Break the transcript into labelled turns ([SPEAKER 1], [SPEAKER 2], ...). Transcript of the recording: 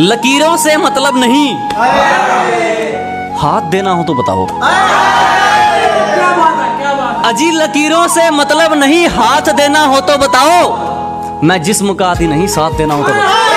[SPEAKER 1] लकीरों से मतलब नहीं। हाथ देना हो तो बताओ। अजी लकीरों से मतलब नहीं, हाथ देना हो तो बताओ। मैं जिस्म का आदि नहीं, साथ देना हो तो बताओ।